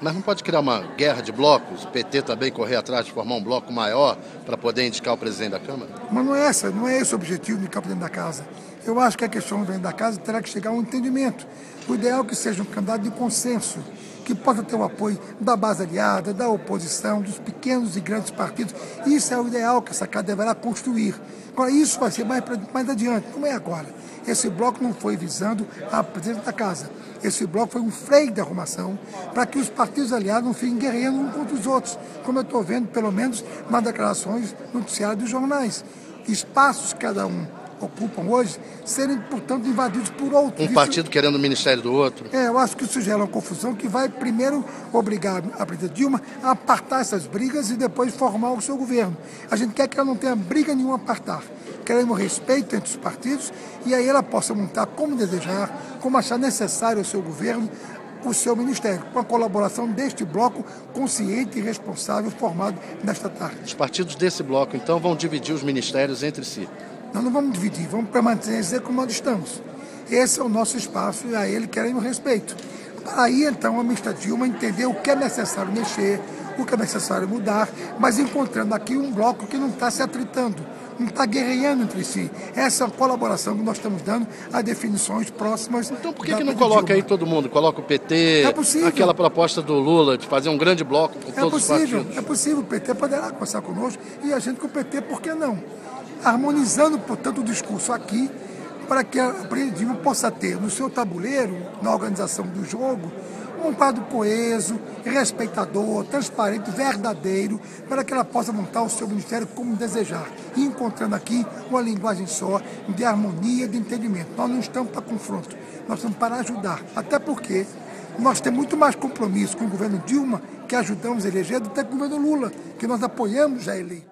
Mas não pode criar uma guerra de blocos? O PT também correr atrás de formar um bloco maior para poder indicar o presidente da Câmara? Mas não é essa, não é esse o objetivo de indicar o presidente da casa. Eu acho que a questão presidente da casa terá que chegar a um entendimento. O ideal é que seja um candidato de consenso, que possa ter o apoio da base aliada, da oposição, dos pequenos e grandes partidos. Isso é o ideal que essa casa deverá construir. Agora, isso vai ser mais, mais adiante, não é agora. Esse bloco não foi visando a presidência da casa. Esse bloco foi um freio de arrumação para que os partidos aliados não fiquem guerreando uns contra os outros, como eu estou vendo, pelo menos, nas declarações noticiárias dos jornais. Espaços cada um ocupam hoje serem, portanto, invadidos por outros. Um partido isso, querendo o ministério do outro. É, eu acho que isso gera uma confusão que vai primeiro obrigar a presidente Dilma a apartar essas brigas e depois formar o seu governo. A gente quer que ela não tenha briga nenhuma a apartar. Queremos respeito entre os partidos e aí ela possa montar como desejar, como achar necessário ao seu governo, o seu ministério, com a colaboração deste bloco consciente e responsável formado nesta tarde. Os partidos desse bloco, então, vão dividir os ministérios entre si. Nós não vamos dividir, vamos permanecer como nós estamos. Esse é o nosso espaço e a ele queremos respeito. Aí então a ministra Dilma entendeu o que é necessário mexer, o que é necessário mudar, mas encontrando aqui um bloco que não está se atritando, não está guerreando entre si. Essa colaboração que nós estamos dando a definições próximas. Então por que, que não coloca Dilma? aí todo mundo? Coloca o PT, é aquela proposta do Lula de fazer um grande bloco com é todos possível, os partidos? É possível, o PT poderá conversar conosco e a gente com o PT, por que não? harmonizando, portanto, o discurso aqui para que a Dilma possa ter no seu tabuleiro, na organização do jogo, um quadro coeso, respeitador, transparente, verdadeiro, para que ela possa montar o seu ministério como desejar, encontrando aqui uma linguagem só de harmonia, de entendimento. Nós não estamos para confronto, nós estamos para ajudar, até porque nós temos muito mais compromisso com o governo Dilma, que ajudamos a eleger, do que com o governo Lula, que nós apoiamos já eleito.